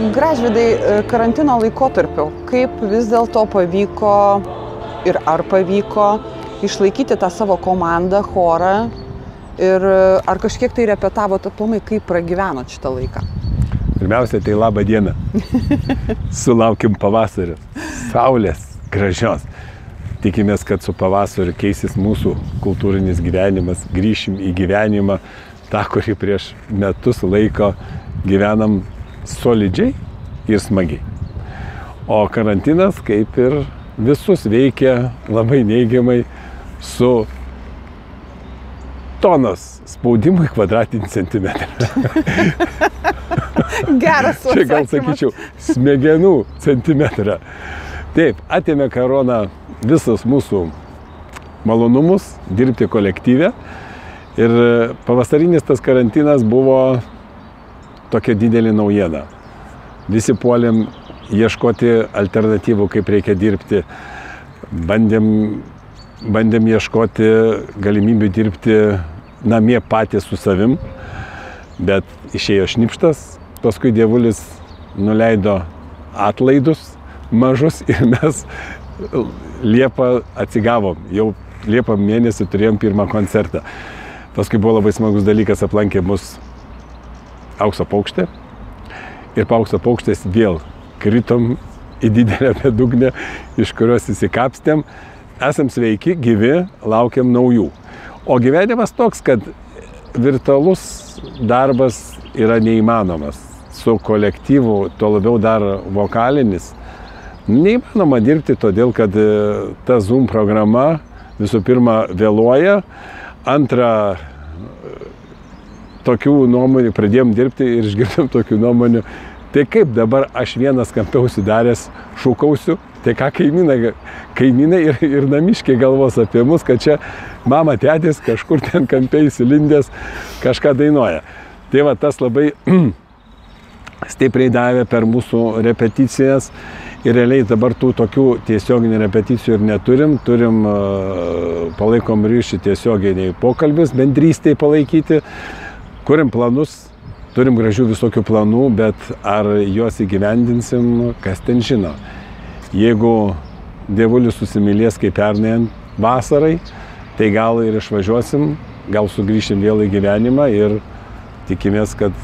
Gražvidai, e, karantino laikotarpiu, kaip vis dėlto pavyko ir ar pavyko išlaikyti tą savo komandą, chorą ir e, ar kažkiek tai repetavote aplamai, kaip pragyvenot šitą laiką? Pirmiausia, tai laba diena. Sulaukim pavasario. Saulės gražios. Tikimės, kad su pavasariu keisis mūsų kultūrinis gyvenimas, grįšim į gyvenimą, tą, kurį prieš metus laiko gyvenam solidžiai ir smagiai. O karantinas, kaip ir visus, veikia labai neigiamai su tonos spaudimui kvadratinį centimetrą. Geras Čia gal sakyčiau, smegenų centimetrą. Taip, atėmė korona visus mūsų malonumus dirbti kolektyvę. Ir pavasarinis tas karantinas buvo tokia didelė naujiena. Visi puolėm ieškoti alternatyvų, kaip reikia dirbti. Bandėm, bandėm ieškoti galimybių dirbti namie patys su savim, bet išėjo šnipštas, paskui dievulis nuleido atlaidus mažus ir mes Liepą atsigavom. Jau Liepą mėnesį turėjom pirmą koncertą. Paskui buvo labai smagus dalykas, aplankė mus aukso paukštė. Ir po aukso paukštės vėl kritom į didelę bedugnę, iš kurios įsikapstėm. Esam sveiki, gyvi, laukiam naujų. O gyvenimas toks, kad virtualus darbas yra neįmanomas. Su kolektyvu, tuo labiau dar vokalinis, neįmanoma dirbti, todėl kad e, ta Zoom programa visų pirma vėluoja, antra, tokių nuomonių pradėjom dirbti ir išgirdom tokių nuomonių, tai kaip dabar aš vienas kampiausi daręs, šūkausiu, tai ką kaimynai, kaimynai ir, ir namiškiai galvos apie mus, kad čia mama tėtis kažkur ten kampiai įsilindęs kažką dainuoja. Tai va tas labai stipriai davė per mūsų repeticijas. Ir realiai dabar tų tokių tiesioginių repeticijų ir neturim, turim palaikom ryšį tiesioginiai pokalbis, bendrystėje palaikyti, kuriam planus, turim gražių visokių planų, bet ar juos įgyvendinsim, kas ten žino. Jeigu dievulis susimylės kaip pernai vasarai, tai gal ir išvažiuosim, gal sugrįšim vėl į gyvenimą ir tikimės, kad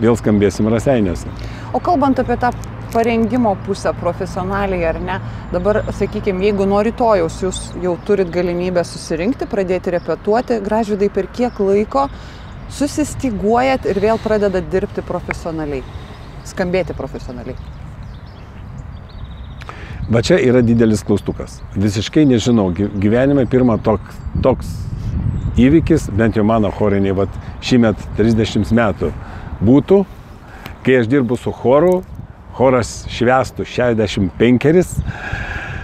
vėl skambėsim raseiniuose. O kalbant apie tą parengimo pusę profesionaliai ar ne, dabar, sakykime, jeigu nuo rytojaus jūs jau turit galimybę susirinkti, pradėti repetuoti, gražvidai per kiek laiko susistiguojat ir vėl pradedat dirbti profesionaliai, skambėti profesionaliai. Va čia yra didelis klaustukas. Visiškai nežinau, gyvenime pirmą toks, toks įvykis, bent jau mano choriniai, va šį metą 30 metų būtų, kai aš dirbu su choru, choras švestų 65.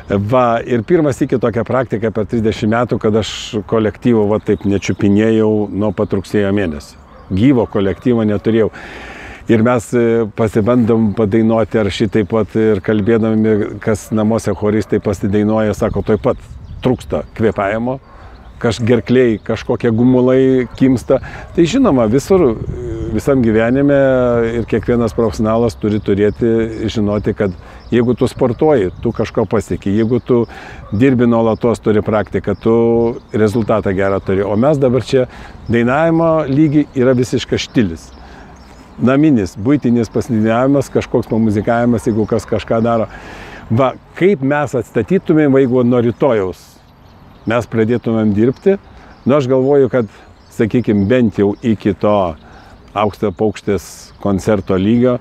Va, ir pirmas iki tokia praktika per 30 metų, kad aš kolektyvo va taip nečiupinėjau nuo pat rugsėjo mėnesio. Gyvo kolektyvo neturėjau. Ir mes pasibandom padainuoti ar šitaip pat ir kalbėdami, kas namuose choristai pasidainuoja, sako, toj pat trūksta kvėpavimo, kažgerkliai, kažkokie gumulai kimsta. Tai žinoma, visur, visam gyvenime ir kiekvienas profesionalas turi turėti, žinoti, kad jeigu tu sportuoji, tu kažko pasieki, jeigu tu dirbi nuolatos, turi praktiką, tu rezultatą gerą turi. O mes dabar čia dainavimo lygiai yra visiškas štilis naminis, būtinis pasidinavimas, kažkoks pamuzikavimas, jeigu kas kažką daro. Va, kaip mes atstatytumėm, jeigu nuo rytojaus mes pradėtumėm dirbti, nu aš galvoju, kad, sakykime, bent jau iki to aukšto paukštės koncerto lygio,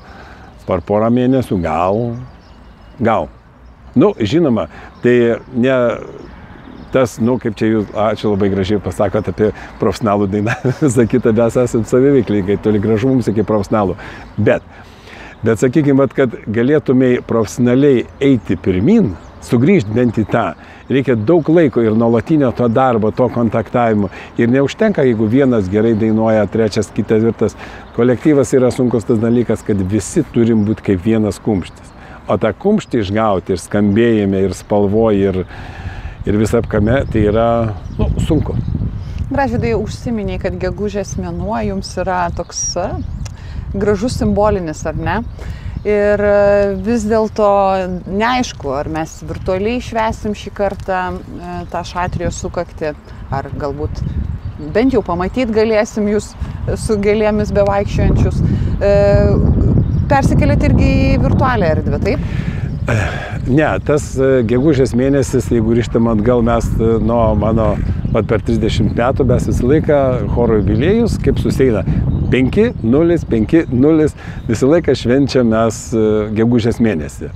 per porą mėnesių gal, gal. Nu, žinoma, tai ne tas, nu, kaip čia jūs, ačiū labai gražiai pasakot apie profesionalų dainavimą, visą kitą, mes esame saviveiklininkai, toli gražu mums iki profesionalų. Bet, bet sakykime, kad galėtumai profesionaliai eiti pirmin, sugrįžti bent į tą, reikia daug laiko ir nuolatinio to darbo, to kontaktavimo. Ir neužtenka, jeigu vienas gerai dainuoja, trečias, ketvirtas. Kolektyvas yra sunkus tas dalykas, kad visi turim būti kaip vienas kumštis. O tą kumštį išgauti ir skambėjime, ir spalvoje, ir, ir visą apkame, tai yra nu, sunku. Gražydai užsiminiai, kad gegužės mėnuo jums yra toks gražus simbolinis, ar ne? Ir e, vis dėlto neaišku, ar mes virtualiai švesim šį kartą e, tą šatrijos sukakti, ar galbūt bent jau pamatyti galėsim jūs su gėlėmis bevaikščiojančius. E, persikeliat irgi į virtualią erdvę, taip? Ne, tas gegužės mėnesis, jeigu grįžtam atgal, mes nuo mano, pat per 30 metų, mes visą laiką choro jubiliejus, kaip susieina 5, 0, 5, 0, visą laiką švenčiam mes gegužės mėnesį.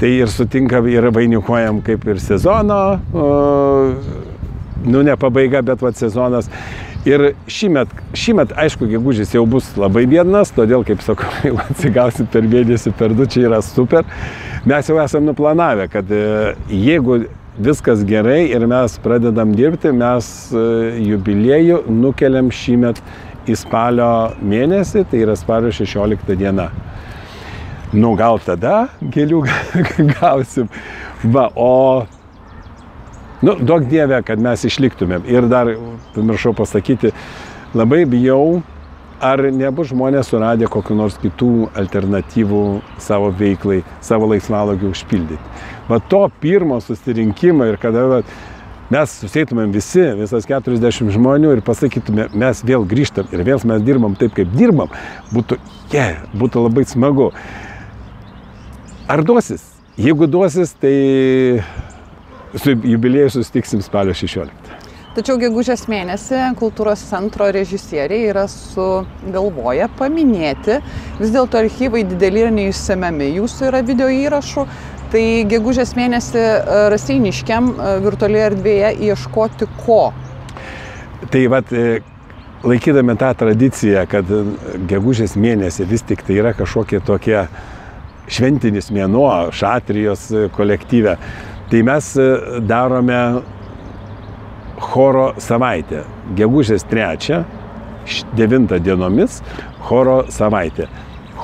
Tai ir sutinkam, ir vainikuojam kaip ir sezono, nu ne pabaiga, bet vat sezonas. Ir šįmet, šįmet, aišku, gegužės jau bus labai vienas, todėl, kaip sakau, jau atsigausim per mėnesį, per du, čia yra super. Mes jau esam nuplanavę, kad jeigu viskas gerai ir mes pradedam dirbti, mes jubiliejų nukeliam šįmet į spalio mėnesį, tai yra spalio 16 diena. Nu, gal tada gėlių gausim. Va, o, nu, daug dievė, kad mes išliktumėm. Ir dar, pamiršau pasakyti, labai bijau, ar nebus žmonės suradę kokiu nors kitų alternatyvų savo veiklai, savo laisvalogį užpildyti. Va to pirmo susirinkimo ir kada va, mes susėtumėm visi, visas 40 žmonių ir pasakytume, mes vėl grįžtam ir vėl mes dirbam taip, kaip dirbam, būtų, yeah, būtų labai smagu. Ar duosis? Jeigu duosis, tai su jubilėjui susitiksim spalio 16. Tačiau gegužės mėnesį kultūros centro režisieriai yra sugalvoję paminėti, vis dėlto archyvai dideli ir neišsemiami. Jūsų yra video įrašų, Tai gegužės mėnesį e, Raseiniškiam e, virtualioje erdvėje ieškoti ko? Tai vad, e, laikydami tą tradiciją, kad gegužės mėnesį vis tik tai yra kažkokie tokie šventinis mėnuo šatrijos kolektyve, tai mes darome choro savaitę. Gegužės 3, 9 dienomis choro savaitė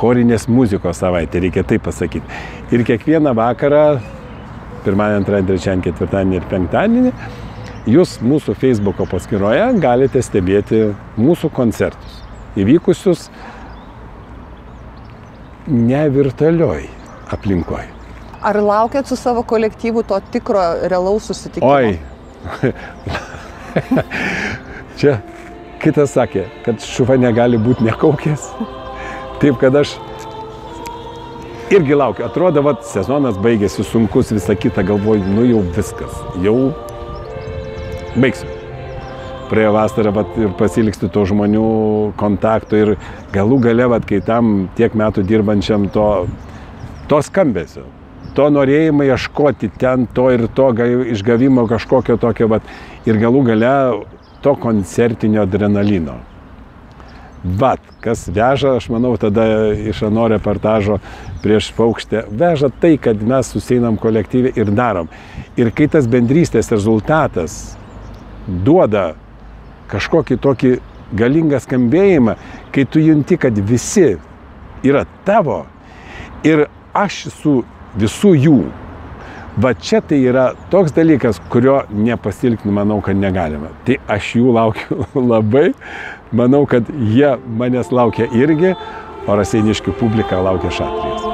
chorinės muzikos savaitė, reikia taip pasakyti. Ir kiekvieną vakarą, pirmąjį, antrąjį, trečiąjį, ketvirtadienį ir penktadienį, jūs mūsų Facebook'o paskyroje galite stebėti mūsų koncertus. Įvykusius ne virtualioj aplinkoj. Ar laukėt su savo kolektyvu to tikro realaus susitikimo? Oi. Čia kitas sakė, kad šuva negali būti nekaukės. Taip kad aš irgi laukiu. Atrodo, kad sezonas baigėsi sunkus, visa kita, galvoju, nu jau viskas, jau baigsiu. Praėjo vasarą vat, ir pasiliksti to žmonių kontakto ir galų gale, vat, kai tam tiek metų dirbančiam to, to skambesio, to norėjimo ieškoti ten to ir to išgavimo kažkokio tokio, vat, ir galų gale to koncertinio adrenalino. Bet kas veža, aš manau, tada iš ano reportažo prieš paukštę, veža tai, kad mes suseinam kolektyviai ir darom. Ir kai tas bendrystės rezultatas duoda kažkokį tokį galingą skambėjimą, kai tu junti, kad visi yra tavo ir aš esu visų jų. Va čia tai yra toks dalykas, kurio nepasilgti, manau, kad negalima. Tai aš jų laukiu labai, Manau, kad jie manęs laukia irgi, o raseiniškių publika laukia šatrijas.